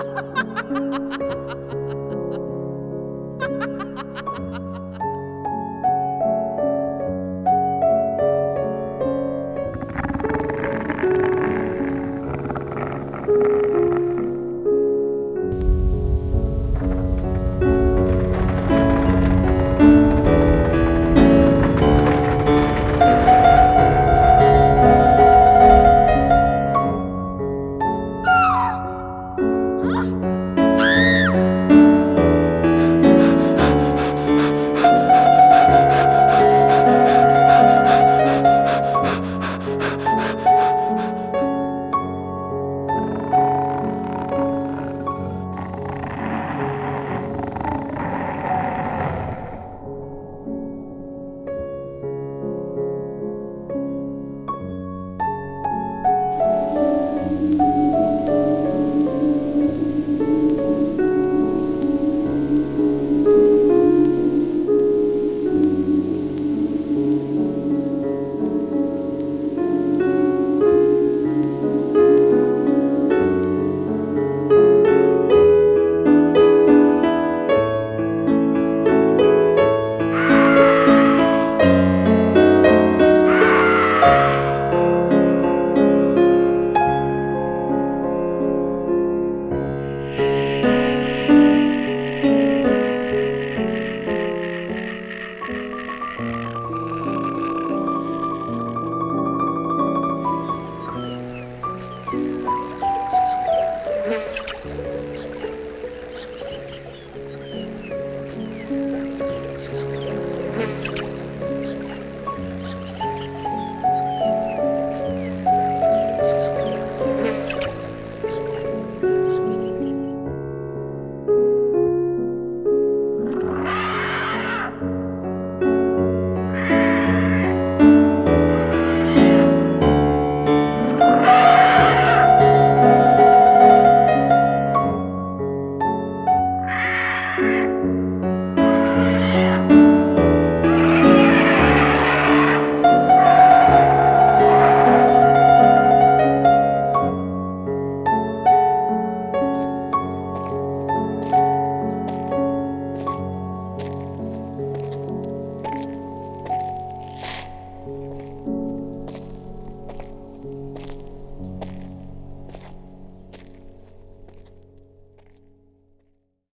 ha ha ha